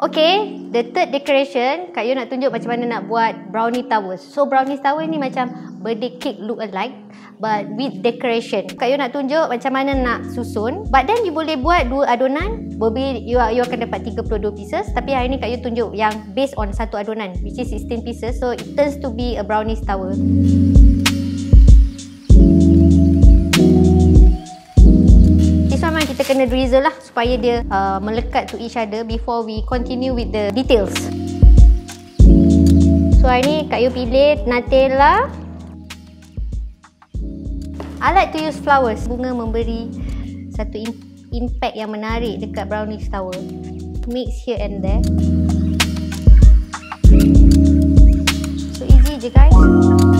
Okay, the third decoration, Kak Yu nak tunjuk macam mana nak buat brownie tower. So brownie tower ni macam birthday cake look alike but with decoration. Kak Yu nak tunjuk macam mana nak susun. But then you boleh buat dua adunan, berbe you, you akan dapat 32 pieces. Tapi hari ni Kak Yu tunjuk yang based on satu adunan which is 16 pieces. So it turns to be a brownie tower. Kena drizzle lah supaya dia uh, melekat to each other before we continue with the details. So hari ni Kak Yu pilih Nutella. I like to use flowers. Bunga memberi satu impact yang menarik dekat brownies tower. Mix here and there. So easy je guys.